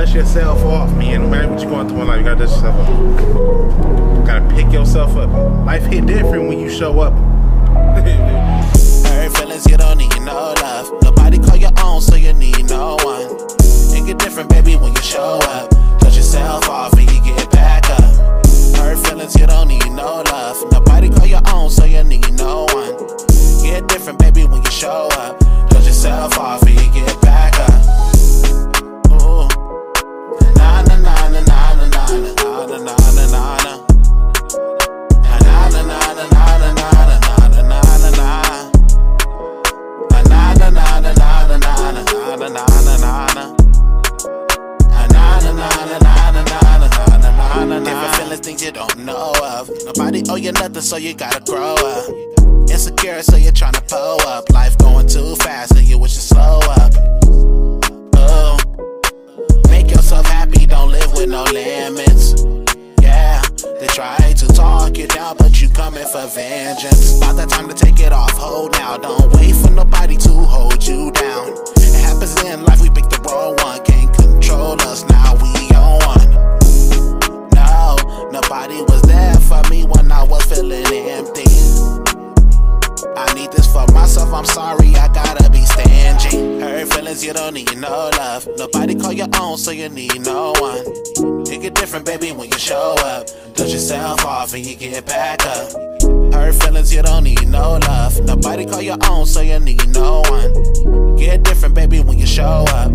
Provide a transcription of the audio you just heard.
dust yourself off, man. No matter what you're going through in life, you gotta dust yourself off. Gotta pick yourself up. Life hit different when you show up. Hurt feelings, you don't need no love. Nobody call your own, so you need no one. It get different, baby, when you show up. Dust yourself off and you get back up. Hurt feelings, you don't need no love. Nobody call your own, so you need no one. Get different, baby, when you show up. Dust yourself off and you get back up. You don't know of. Nobody owe you nothing, so you gotta grow up. Insecure, so you're tryna pull up. Life going too fast, and you wish to slow up. Oh. Make yourself happy, don't live with no limits. Yeah, they try to talk you down, but you coming for vengeance. About that time to take it off, hold now. Don't I'm sorry, I gotta be stingy. Hurt feelings, you don't need no love. Nobody call your own, so you need no one. You get different, baby, when you show up. Dust yourself off and you get back up. Hurt feelings, you don't need no love. Nobody call your own, so you need no one. Get different, baby, when you show up.